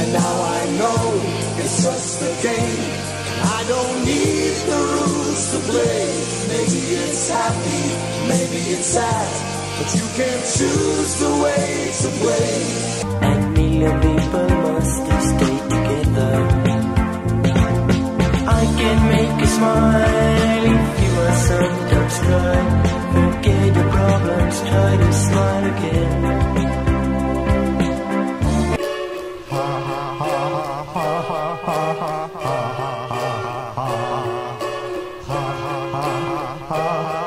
And now I know it's just a game. I don't need the rules to play. Maybe it's happy, maybe it's sad, but you can choose the way to play. And million people must stay together. I can make you smile if you are sometimes cry. Forget your problems, try to Bye.